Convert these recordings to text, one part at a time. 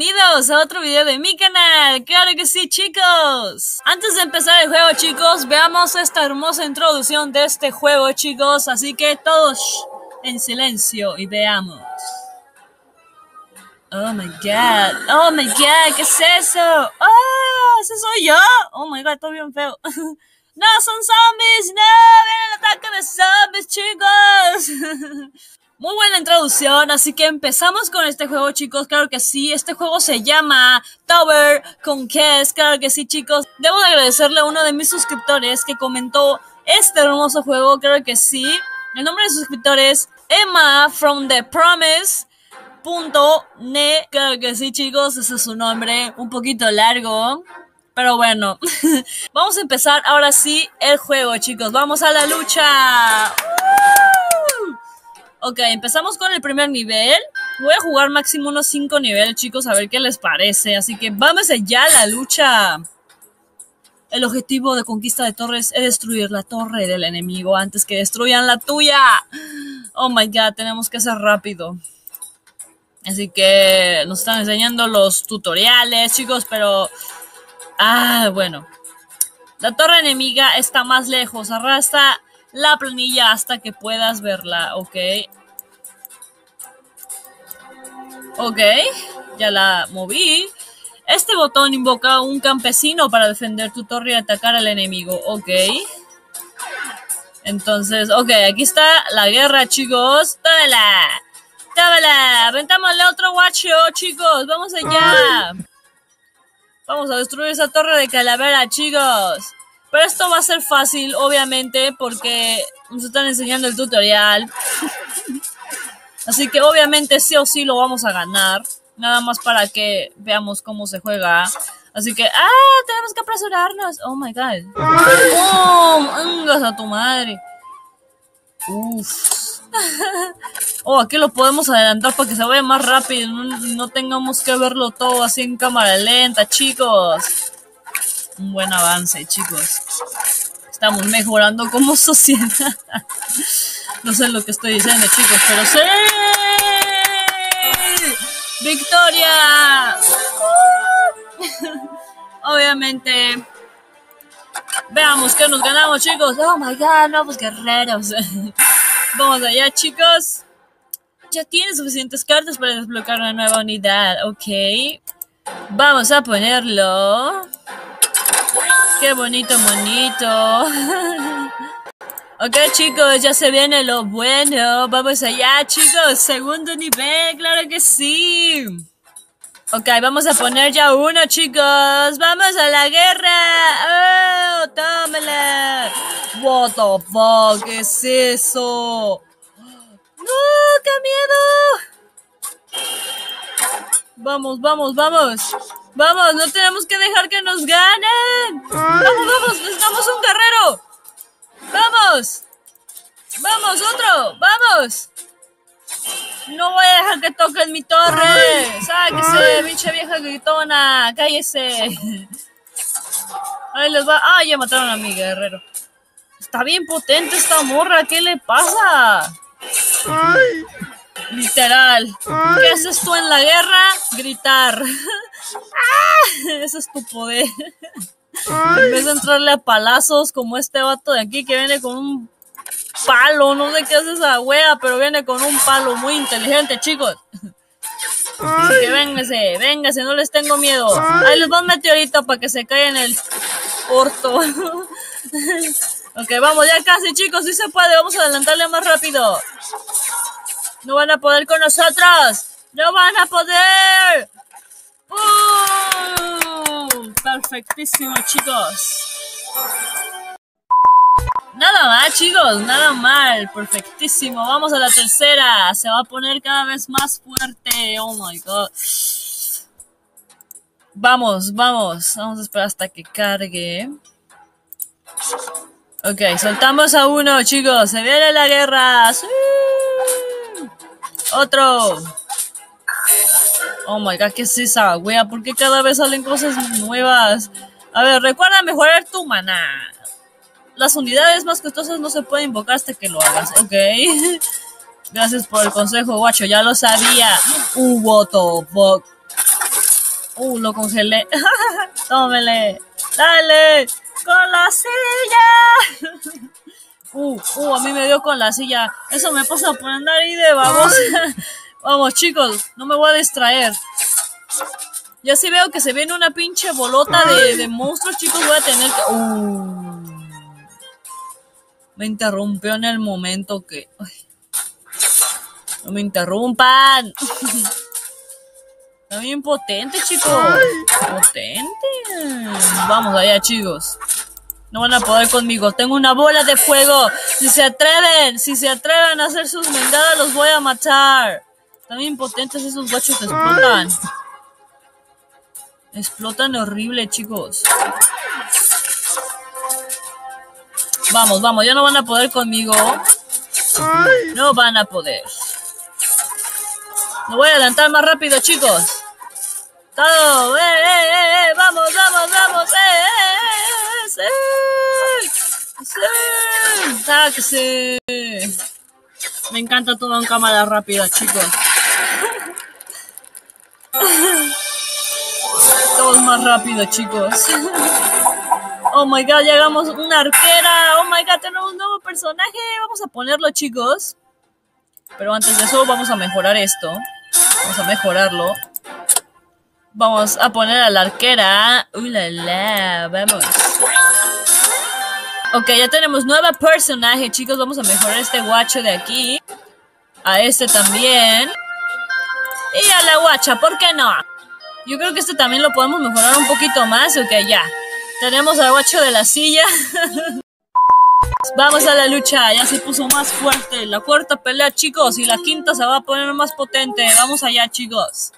bienvenidos a otro video de mi canal, claro que sí chicos. Antes de empezar el juego chicos, veamos esta hermosa introducción de este juego chicos. Así que todos en silencio y veamos. Oh my god, oh my god, ¿qué es eso? Oh, ese soy yo Oh my god, todo bien feo. No, son zombies, no, ven el ataque de zombies chicos Muy buena introducción, así que empezamos con este juego, chicos. Claro que sí, este juego se llama Tower Conquest. Claro que sí, chicos. Debo de agradecerle a uno de mis suscriptores que comentó este hermoso juego. Claro que sí. El nombre de suscriptor es Emma from the Promise. Punto ne. Claro que sí, chicos, ese es su nombre. Un poquito largo. Pero bueno, vamos a empezar ahora sí el juego, chicos. Vamos a la lucha. Ok, empezamos con el primer nivel. Voy a jugar máximo unos 5 niveles, chicos, a ver qué les parece. Así que vamos allá a la lucha. El objetivo de conquista de torres es destruir la torre del enemigo antes que destruyan la tuya. Oh my god, tenemos que ser rápido. Así que nos están enseñando los tutoriales, chicos, pero... Ah, bueno. La torre enemiga está más lejos. Arrastra la planilla hasta que puedas verla, ¿ok? Ok, ya la moví. Este botón invoca a un campesino para defender tu torre y atacar al enemigo, ok. Entonces, ok, aquí está la guerra, chicos. ¡Tómala! ¡Tómala! ¡Aventámosle otro guacho, chicos! ¡Vamos allá! Vamos a destruir esa torre de calavera, chicos. Pero esto va a ser fácil, obviamente, porque nos están enseñando el tutorial. Así que obviamente sí o sí lo vamos a ganar. Nada más para que veamos cómo se juega. Así que, ¡ah! Tenemos que apresurarnos. Oh my god. ¡Oh! a tu madre! Uf. oh, aquí lo podemos adelantar para que se vaya más rápido. No, no tengamos que verlo todo así en cámara lenta, chicos un buen avance, chicos. Estamos mejorando como sociedad. no sé lo que estoy diciendo, chicos, pero sí. ¡Victoria! Obviamente. Veamos que nos ganamos, chicos. Oh my god, nuevos guerreros. Vamos allá, chicos. Ya tiene suficientes cartas para desbloquear una nueva unidad, ok. Vamos a ponerlo. Qué bonito, bonito. ok, chicos, ya se viene lo bueno. Vamos allá, chicos. Segundo nivel, claro que sí. Ok, vamos a poner ya uno, chicos. ¡Vamos a la guerra! ¡Oh, tómala! What the fuck, ¿qué es eso? ¡No, qué miedo! Vamos, vamos, vamos. Vamos, no tenemos que dejar que nos ganen. Vamos, vamos, necesitamos un guerrero. Vamos. Vamos, otro. Vamos. No voy a dejar que toquen mi torre. Sáquese, pinche vieja gritona. Cállese. Ahí les va. Ah, ya mataron a mi guerrero. Está bien potente esta morra. ¿Qué le pasa? Literal. ¿Qué haces tú en la guerra? Gritar. ¡Ah! Ese es tu poder. En vez de entrarle a palazos como este vato de aquí que viene con un palo, no sé qué hace esa wea, pero viene con un palo muy inteligente, chicos. Así que véngase, véngase, no les tengo miedo. Ahí les va un meteorito para que se caiga en el orto. ok, vamos ya casi, chicos, si se puede, vamos a adelantarle más rápido. No van a poder con nosotros. No van a poder. ¡Oh! Perfectísimo, chicos. Nada mal, chicos, nada mal. Perfectísimo. Vamos a la tercera. Se va a poner cada vez más fuerte. Oh my god. Vamos, vamos. Vamos a esperar hasta que cargue. Ok, soltamos a uno, chicos. Se viene la guerra. Otro. Oh my god, ¿qué es esa wea? ¿Por qué cada vez salen cosas nuevas? A ver, recuerda mejorar tu maná. Las unidades más costosas no se pueden invocar hasta que lo hagas, ¿ok? Gracias por el consejo, guacho, ya lo sabía. Uh, what the. Uh, lo congelé. Tómele. Dale. Con la silla. Uh, uh, a mí me dio con la silla. Eso me pasa por andar ahí de babos. Vamos, chicos, no me voy a distraer. Ya si veo que se viene una pinche bolota de, monstruos, chicos, voy a tener que... Uh, me interrumpió en el momento que... no me interrumpan. Está bien potente, chicos. Potente. Vamos allá, chicos. No van a poder conmigo. Tengo una bola de fuego. Si se atreven, si se atreven a hacer sus mendadas, los voy a matar. Están bien potentes esos guachos explotan. Explotan horrible, chicos. Vamos, vamos, ya no van a poder conmigo. No van a poder. Me voy a adelantar más rápido, chicos. Todo, eh, eh, eh, eh vamos, vamos, vamos, eh, eh, eh, sí, sí, sí. Me encanta todo en cámara rápida, chicos. Todo más rápido, chicos. Oh my god, llegamos una arquera. Oh my god, tenemos un nuevo personaje. Vamos a ponerlo, chicos. Pero antes de eso, vamos a mejorar esto. Vamos a mejorarlo. Vamos a poner a la arquera. Uy, la, la, vamos. Ok, ya tenemos nuevo personaje, chicos. Vamos a mejorar este guacho de aquí. A este también. Y a la guacha, ¿por qué no? Yo creo que este también lo podemos mejorar un poquito más. Ok, ya. Tenemos al guacho de la silla. Vamos a la lucha, ya se puso más fuerte. La cuarta pelea, chicos, y la quinta se va a poner más potente. Vamos allá, chicos.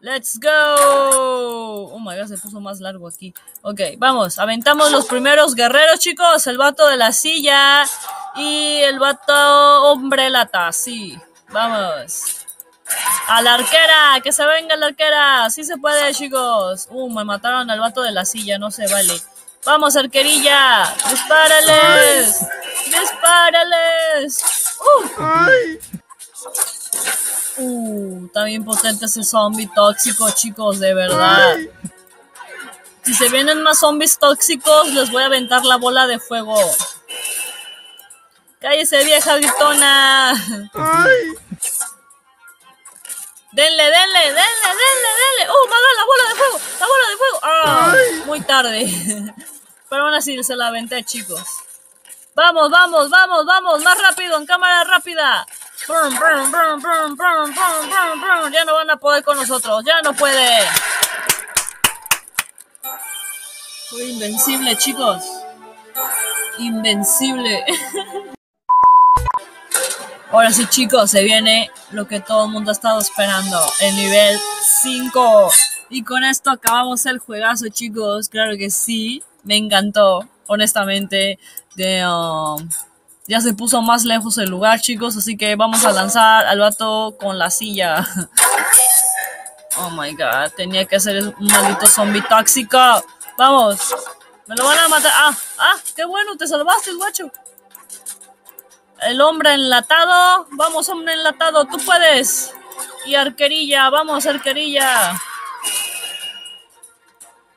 Let's go. Oh my god, se puso más largo aquí. Ok, vamos. Aventamos los primeros guerreros, chicos. El vato de la silla y el vato hombre lata. Sí, vamos. A la arquera, que se venga la arquera. Sí se puede, chicos. Uh, me mataron al vato de la silla, no se vale. Vamos, arquerilla. Dispárales. Dispárales. Uh. Uh, está bien potente ese zombie tóxico, chicos, de verdad. Si se vienen más zombies tóxicos, les voy a aventar la bola de fuego. ¡Cállese, vieja gritona! Denle, denle, denle, denle, denle. ¡Oh, me la bola de fuego! ¡La bola de fuego! ¡Ah! Muy tarde. Pero aún así se la aventé, chicos. Vamos, vamos, vamos, vamos. Más rápido, en cámara rápida. Ya no van a poder con nosotros. Ya no puede. Soy invencible, chicos. Invencible. Ahora sí, chicos, se viene lo que todo el mundo ha estado esperando. El nivel 5. Y con esto acabamos el juegazo, chicos. Claro que sí. Me encantó, honestamente. Um, ya se puso más lejos el lugar, chicos, así que vamos a lanzar al vato con la silla. Oh my god, tenía que ser un maldito zombie tóxico. Vamos, me lo van a matar. Ah, ah, qué bueno, te salvaste, guacho. El hombre enlatado, vamos, hombre enlatado, tú puedes. Y arquerilla, vamos, arquerilla.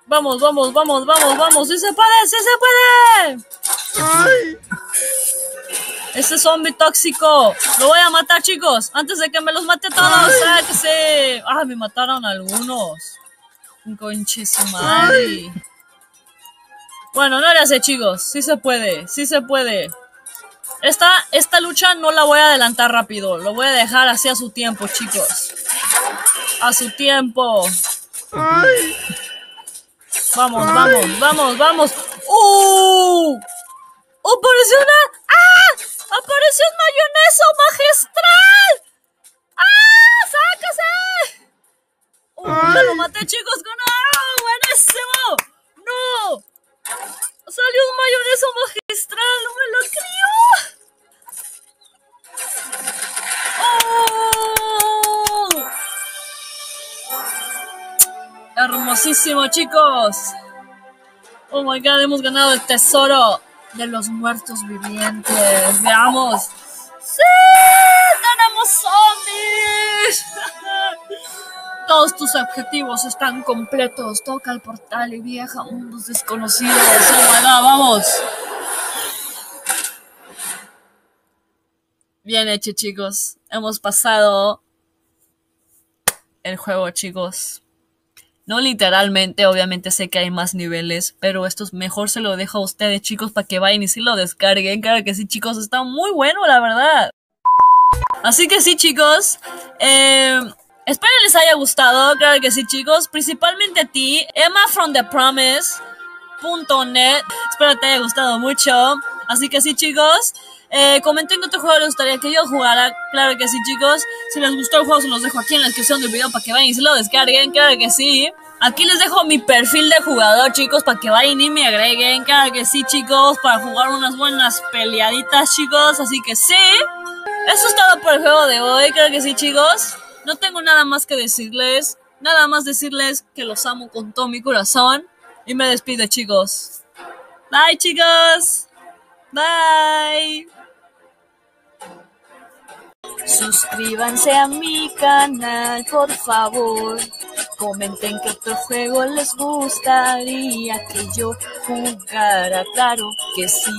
Vamos, vamos, vamos, vamos, vamos. ¡Sí se puede! ¡Sí se puede! ¡Ay! Ese zombie tóxico. Lo voy a matar, chicos. Antes de que me los mate todos. ¡Sáquese! Ah, me mataron algunos. Conche su madre. Bueno, no era así, chicos. Sí se puede. Sí se puede. Esta, esta lucha no la voy a adelantar rápido. Lo voy a dejar así a su tiempo, chicos. A su tiempo. Vamos, vamos, vamos, vamos. ¡Uh! ¡Apareció una! ¡Ah! ¡Apareció un mayoneso magistral! ¡Ah! ¡Sácase! ¡Uh! ¡Me lo maté, chicos! ¡Con ¡Ah! ¡Buenísimo! Hermosísimo, chicos. Oh my god, hemos ganado el tesoro de los muertos vivientes. Veamos. ¡Sí! queremos zombies! Todos tus objetivos están completos. Toca el portal y viaja a mundos desconocidos. Oh my God, vamos. Bien hecho, chicos. Hemos pasado el juego, chicos. No literalmente, obviamente sé que hay más niveles, pero esto es mejor se lo dejo a ustedes, chicos, para que vayan y si lo descarguen. Claro que sí, chicos, está muy bueno, la verdad. Así que sí, chicos. Eh, espero les haya gustado, claro que sí, chicos. Principalmente a ti, Emma from the Promise.net. Espero te haya gustado mucho. Así que sí, chicos. Eh, comenten qué otro juego les gustaría que yo jugara. Claro que sí, chicos. Si les gustó el juego, se los dejo aquí en la descripción del video para que vayan y se lo descarguen. Claro que sí. Aquí les dejo mi perfil de jugador, chicos, para que vayan y me agreguen. Claro que sí, chicos, para jugar unas buenas peleaditas, chicos. Así que sí. Eso es todo por el juego de hoy. Claro que sí, chicos. No tengo nada más que decirles. Nada más decirles que los amo con todo mi corazón. Y me despido, chicos. Bye, chicos. Bye. Suscríbanse a mi canal, por favor. Comenten qué otro juego les gustaría que yo jugara, claro que sí.